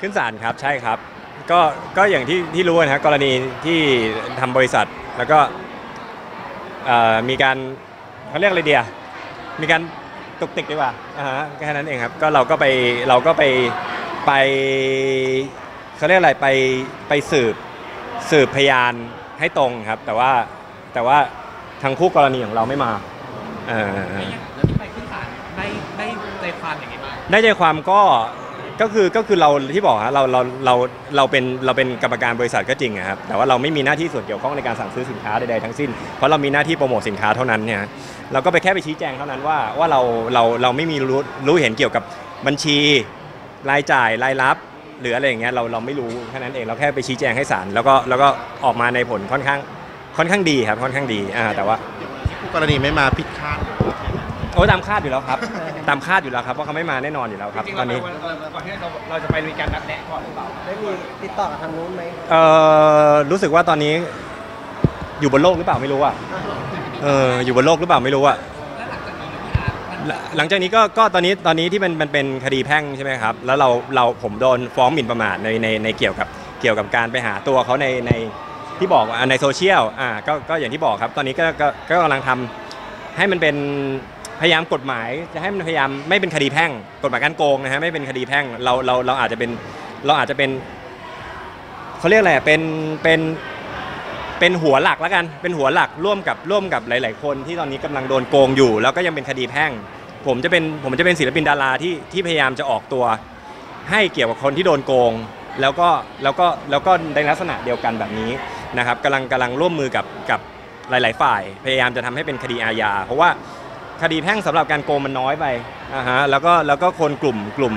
ขึ้นศาลครับใช่ครับ ก็ก็อย่างที่ที่รู้นะฮะกรณีที่ทำบริษัทแล้วก็เอ่อมีการเขาเรียกอะไรเดียมีการตุกติกดีกว่าอ่าฮะแค่นั้นเองครับก็เราก็ไปเราก็ไปไปเขาเรียกอะไรไปไปสืบสืบพยานให้ตรงครับ แต่ว่าแต่ว่าทางคู่กรณีของเราไม่มาเออแล้วที่ไปขึ้นศาลได้ได้ใจความอย่างไรบ้าง ได้ใจความก็ ก็คือก็คือเราที่บอกฮะเราเราเราเราเป็นเราเป็นกรรมการบริษัทก็จริงอะครับแต่ว่าเราไม่มีหน้าที่ส่วนเกี่ยวข้องในการสั่งซื้อสินค้าใดๆทั้งสิ้น เพราะเรามีหน้าที่โปรโมทสินค้าเท่านั้นเนี่ยเราก็ไปแค่ไปชี้แจงเท่านั้นว่าว่าเราเราเราไม่มีรู้รู้เห็นเกี่ยวกับบัญชีรายจ่ายรายรับ หรืออะไรอย่างเงี้ยเราเราไม่รู้แค่นั้นเองเราแค่ไปชี้แจงให้ศาลแล้วก็แล้วก็ออกมาในผลค่อนข้างค่อนข้างดีครับค่อนข้างดีอ่าแต่ว่า คู่กรณีไม่มาผิดคาด โอ้ยตามคาดอยู่แล้วครับ ตามคาดอยู่แล้วครับว่าเขาไม่มาแน่นอนอยู่แล้วครับจริงๆตอนนี้เราเราก่อนที่เราเราจะไปมีการนัดแนะก่อนหรือเปล่าได้มีติดต่อกับทางนู้นไหมเอ่อรู้สึกว่าตอนนี้อยู่บนโลกหรือเปล่าไม่รู้อะเอออยู่บนโลกหรือเปล่าไม่รู้อะแล้วหลังจากนี้พี่อาร์ตมันหลังจากนี้ก็ก็ตอนนี้ตอนนี้ที่มันมันเป็นคดีแพ่งใช่ไหมครับแล้วเราเราผมโดนฟ้องหมิ่นประมาทในในในเกี่ยวกับเกี่ยวกับการไปหาตัวเขาในในที่บอกว่าในโซเชียลอ่าก็ก็อย่างที่บอกครับ ตอนนี้ก็ก็ก็กำลังทำให้มันเป็น พยายามกฎหมายจะให้มันพยายามไม่เป็นคดีแพ่ง กฎหมายการโกงนะฮะไม่เป็นคดีแพ่งเราเราเราอาจจะเป็นเราอาจจะเป็นเขาเรียกอะไรเป็นเป็นเป็นหัวหลักแล้วกันเป็นหัวหลักร่วมกับร่วมกับหลาย ๆ คนที่ตอนนี้กำลังโดนโกงอยู่ แล้วก็ยังเป็นคดีแพ่ง ผมจะเป็นผมจะเป็นศิลปินดาราที่ที่พยายามจะออกตัว ให้เกี่ยวกับคนที่โดนโกง แล้วก็แล้วก็แล้วก็ในลักษณะเดียวกันแบบนี้นะครับกำลังกำลังร่วมมือกับกับหลาย ๆ ฝ่าย พยายามจะทำให้เป็นคดีอาญาเพราะว่า คดีแพ่งสำหรับการโกงมันน้อยไปอ่าฮะแล้วก็แล้วก็คนกลุ่มกลุ่ม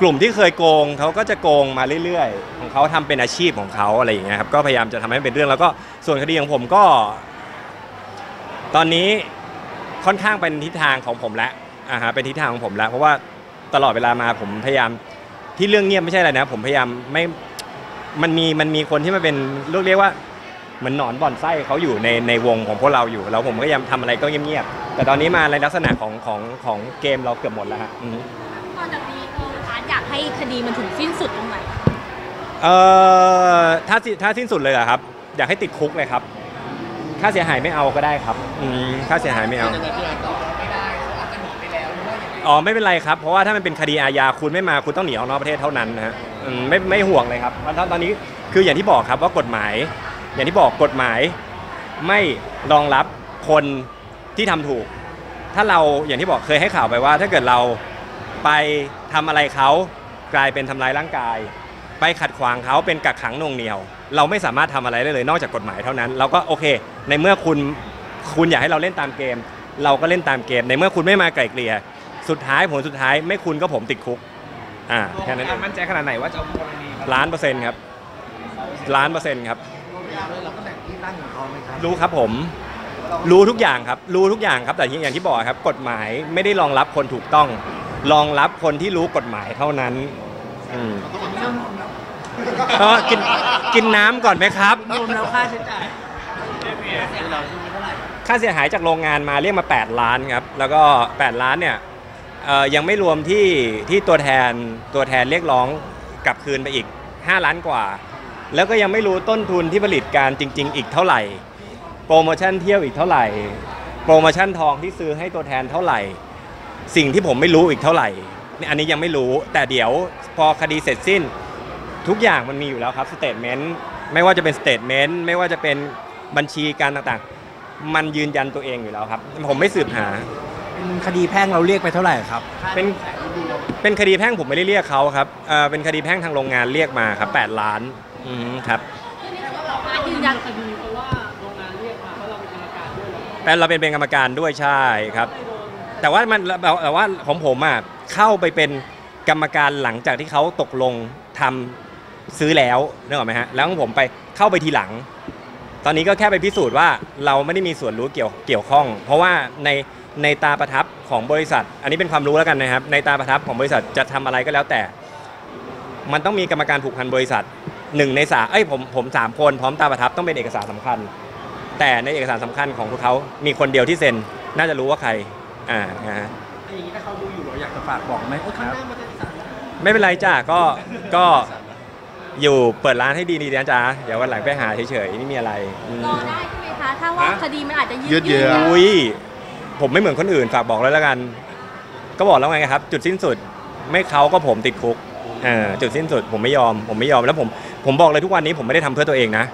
กลุ่มที่เคยโกงเขาก็จะโกงมาเรื่อยๆ ของเขาทำเป็นอาชีพของเขาอะไรอย่างเงี้ยครับก็พยายามจะทำให้เป็นเรื่องแล้วก็ส่วนคดีของผมก็ ตอนนี้ค่อนข้างเป็นทิศทางของผมแล้วอ่าฮะเป็นทิศทางของผมแล้ว เพราะว่าตลอดเวลามาผมพยายามที่เรื่องเงียบไม่ใช่อะไรนะ ผมพยายามไม่มันมีมันมีคนที่มาเป็นเรียกเรียกว่า เหมือนหนอนบ่อนไส้เขาอยู่ในในวงของพวกเราอยู่ แล้วผมก็พยายามทำอะไรก็เงียบๆแต่ตอนนี้มาในลักษณะของของของเกมเราเกือบหมดแล้วฮะอือฮึตอนจากนี้เอออาร์ตอยากให้คดีมันถึงสิ้นสุดตรงไหนเอ่อถ้าสิถ้าสิ้นสุดเลยเหรอครับ อยากให้ติดคุกเลยครับ ค่าเสียหายไม่เอาก็ได้ครับอืมค่าเสียหายไม่เอาไม่ได้เขาอาจจะหนีไปแล้วหรือว่าอย่างไรอ๋อไม่เป็นไรครับ เพราะว่าถ้ามันเป็นคดีอาญาคุณไม่มาคุณต้องหนีออกนอกประเทศเท่านั้นนะฮะอืมไม่ไม่ห่วงเลยครับเพราะตอนตอนนี้คืออย่างที่บอกครับว่ากฎหมาย อย่างที่บอกกฎหมายไม่รองรับคนที่ทำถูก ถ้าเราอย่างที่บอกเคยให้ข่าวไปว่า ถ้าเกิดเราไปทำอะไรเขากลายเป็นทำร้ายร่างกาย ไปขัดขวางเขาเป็นกักขังหน่วงเหนียว เราไม่สามารถทำอะไรได้เลยนอกจากกฎหมายเท่านั้น เราก็โอเค ในเมื่อคุณคุณอยากให้เราเล่นตามเกม เราก็เล่นตามเกม ในเมื่อคุณไม่มาไกล่เกลี่ยสุดท้ายผลสุดท้ายไม่คุณก็ผมติดคุกอ่าแค่นั้นเองมั่นใจขนาดไหนว่าจะเอากรณีมาล้านเปอร์เซ็นต์ครับล้านเปอร์เซ็นต์ครับเราก็แบ่งที่ ตั้งของเขาไหมครับรู้ครับผม รู้ทุกอย่างครับ รู้ทุกอย่างครับ แต่อย่างที่บอกครับ กฎหมายไม่ได้รองรับคนถูกต้อง รองรับคนที่รู้กฎหมายเท่านั้นอืมก็กินกินน้ำก่อนไหมครับ รวมแล้วค่าใช้จ่ายค่าเสียหายจากโรงงานมาเรียกมา 8 ล้านครับ แล้วก็ 8 ล้านเนี่ยเอ่อยังไม่รวมที่ที่ตัวแทนตัวแทนเรียกร้องกลับคืนไปอีก 5 ล้านกว่า แล้วก็ยังไม่รู้ต้นทุนที่ผลิตการจริง ๆ อีกเท่าไหร่ โปรโมชั่นเที่ยวอีกเท่าไหร่ โปรโมชั่นทองที่ซื้อให้ตัวแทนเท่าไหร่ สิ่งที่ผมไม่รู้อีกเท่าไหร่นี่อันนี้ยังไม่รู้แต่เดี๋ยวพอคดีเสร็จสิ้น ทุกอย่างมันมีอยู่แล้วครับ statement ไม่ว่าจะเป็น statement ไม่ว่าจะเป็นบัญชีการต่างๆ มันยืนยันตัวเองอยู่แล้วครับ ผมไม่สืบหา เป็นคดีแพ่งเราเรียกไปเท่าไหร่ครับ เป็นเป็นคดีแพ่งผมไม่ได้เรียกเขาครับเอ่อเป็นคดีแพ่งทางโรงงานเรียกมาครับ 8 ล้าน อืมครับอาร์ตยืนยันคดีแต่เราเป็นเป็นกรรมการด้วยใช่ครับ แต่ว่ามันแต่ว่าของผมอะเข้าไปเป็นกรรมการหลังจากที่เขาตกลงทำซื้อแล้วนึกออกไหมฮะแล้วของผมไปเข้าไปทีหลัง ตอนนี้ก็แค่ไปพิสูจน์ว่าเราไม่ได้มีส่วนรู้เกี่ยวเกี่ยวข้อง เพราะว่าในในตาประทับของบริษัท อันนี้เป็นความรู้แล้วกันนะครับ ในตาประทับของบริษัทจะทำอะไรก็แล้วแต่ มันต้องมีกรรมการผูกพันบริษัท หนึ่งในสามเอ้ยผมผมสามคนพร้อมตาประทับต้องเป็นเอกสารสำคัญ แต่ในเอกสารสำคัญของพวกเขามีคนเดียวที่เซ็นน่าจะรู้ว่าใครอ่านะฮะอย่างนี้ถ้าเขาดูอยู่เราอยากจะฝากบอกไหมเออข้างหน้ามันจะศาลไม่เป็นไรจ้าก็ก็อยู่เปิดร้านให้ดีดีนะจ๊ะเดี๋ยววันหลังไปหาเฉยๆไม่มีอะไรอืมรอได้ใช่ไหมคะถ้าว่าฮะคดีมันอาจจะยืยืดเยื้ออุ้ยผมไม่เหมือนคนอื่นฝากบอกเลยแล้วกัน ก็บอกแล้วไงครับ จุดสิ้นสุดไม่เขาก็ผมติดคุก เออจุดสิ้นสุดผมไม่ยอม ผมไม่ยอมแล้วผมผมบอกเลยทุกวันนี้ผมไม่ได้ทำเพื่อตัวเองนะ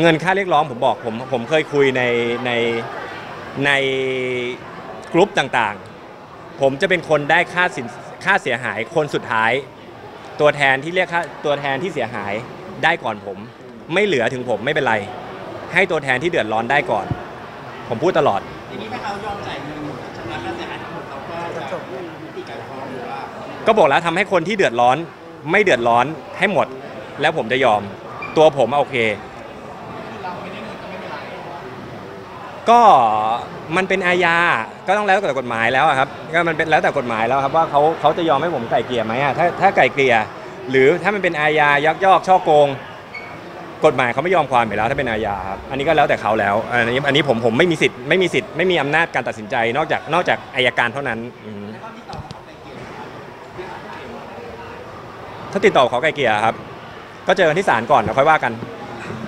เงินค่าเรียกร้องผมบอกผมผมเคยคุยในในในกลุ่มต่างๆ ผมจะเป็นคนได้ค่าสินค่าเสียหายคนสุดท้าย ตัวแทนที่เรียกค่าตัวแทนที่เสียหายได้ก่อนผม ไม่เหลือถึงผมไม่เป็นไร ให้ตัวแทนที่เดือดร้อนได้ก่อน ผมพูดตลอด อย่างนี้ถ้าเขายอมจ่ายเงิน ก็บอกแล้วทำให้คนที่เดือดร้อนไม่เดือดร้อนให้หมด แล้วผมจะยอมตัวผมโอเค ก็มันเป็นอาญาก็ต้องแล้วแต่กฎหมายแล้วครับก็มันเป็นแล้วแต่กฎหมายแล้วครับว่าเขาเขาจะยอมให้ผมไก่เกลี่ยไหมอะถ้าถ้าไก่เกลี่ยหรือถ้ามันเป็นอาญายักยอกช่อโกง กฎหมายเขาไม่ยอมความอยู่แล้วถ้าเป็นอาญาครับอันนี้ก็แล้วแต่เขาแล้วอันนี้อันนี้ผมผมไม่มีสิทธิ์ไม่มีสิทธิ์ไม่มีอำนาจการตัดสินใจนอกจากนอกจากอายการเท่านั้นอืม ถ้าติดต่อขอไกลเกลี่ยครับ ก็เจอกันที่ศาลก่อนแล้วค่อยว่ากัน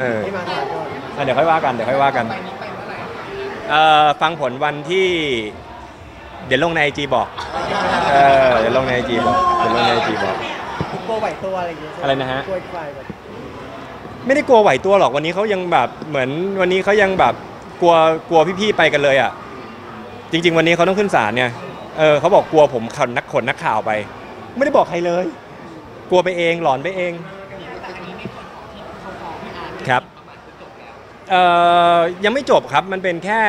เออที่มาถ่ายก่อนอะเดี๋ยวค่อยว่ากันเดี๋ยวค่อยว่ากันเอ่อฟังผลวันที่ เดี๋ยวลงในไอจีบอกเออเดี๋ยวลงในไอจีบอกเดี๋ยวลงในไอจีบอกกลัวไหวตัวอะไรอย่างเงี้ยอะไรนะฮะ กลัวอีกฝ่ายแบบไม่ได้กลัวไหวตัวหรอกวันนี้เขายังแบบเหมือนวันนี้เขายังแบบกลัวกลัวพี่ๆไปกันเลยอะจริง ๆ วันนี้เขาต้องขึ้นศาลเนี่ยเออเขาบอกกลัวผมขนนักขนนักข่าวไป ไม่ได้บอกใครเลย กลัวไปเองหลอนไปเองครับเอ่อยังไม่จบครับมันเป็นแค่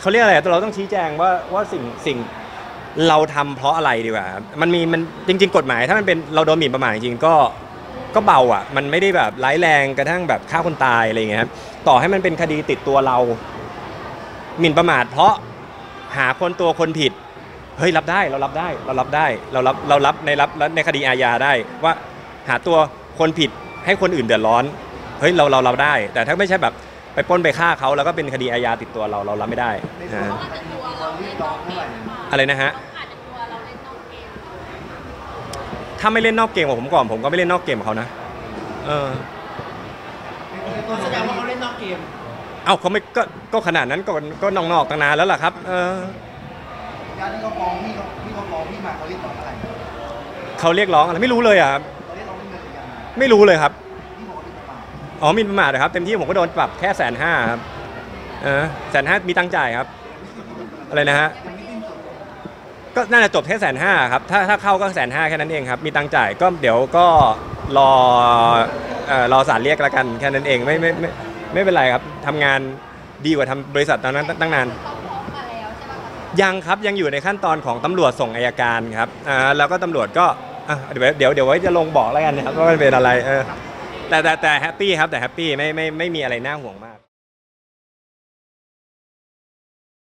เขาเรียกอะไรเราต้องชี้แจงว่าว่าสิ่งสิ่งเราทำเพราะอะไรดีกว่ามันมีมันจริง ๆ กฎหมายถ้ามันเป็นเราโดนหมิ่นประมาทจริงๆก็ก็เบาอะ มันไม่ได้แบบร้ายแรงกระทั่งแบบฆ่าคนตายอะไรอย่างเงี้ยครับต่อให้มันเป็นคดีติดตัวเรา หมิ่นประมาทเพราะหาคนตัวคนผิด เฮ้ยรับได้เรารับได้เรารับได้เรารับเรารับในรับในคดีอาญาได้ว่าหาตัวคนผิดให้คนอื่นเดือดร้อนเฮ้ยเราเราเราได้ แต่ถ้าไม่ใช่แบบไปปล้นไปฆ่าเขาแล้วก็เป็นคดีอาญาติดตัวเราเรารับไม่ได้นะเขาอาจจะกลัวเราเล่นนอกเกมหรือเปล่าอะไรนะฮะอาจจะกลัวเราเล่นนอกเกมถ้าไม่เล่นนอกเกมกับผมก่อนผมก็ไม่เล่นนอกเกมกับเขานะเออแสดงว่าเขาเล่นนอกเกม เอ้าเขาไม่ก็ก็ขนาดนั้นก็ก็นอกๆตั้งนานแล้วล่ะครับ เออ ญาติที่เขาฟ้องพี่เขาที่เขาฟ้องพี่มาเขาเรียกร้องอะไรเขาเรียกร้องอะไรไม่รู้เลยอะครับเขาเรียกร้องเป็นเงินหรือยังไม่รู้เลยครับพี่บอกว่าพี่ประมาทอ๋อหมินประมาทนะครับเต็มที่ผมก็โดนปรับแค่แสนห้าครับเออแสนห้ามีตังค์จ่ายครับ อะไรนะฮะก็น่าจะจบแค่แสนห้าครับถ้าถ้าเข้าก็แสนห้าแค่นั้นเองครับ มีตังค์จ่ายก็เดี๋ยวก็รอเอ่อรอศาลเรียกแล้วกันแค่นั้นเองไม่ไม่ไม่ไม่เป็นไรครับทำงานดีกว่าทำบริษัทตอนนั้นตั้งนานเยังครับยังอยู่ในขั้นตอนของตำรวจส่งอัยการครับอ่าแล้วก็ตำรวจก็อะเดี๋ยวเดี๋ยวเดี๋ยวไว้จะลงบอกแล้วกันนะครับว่ามันเป็นอะไรเออแต่แต่แต่ happy ครับแต่ happy ไม่ไม่ไม่มีอะไรน่าห่วงมาก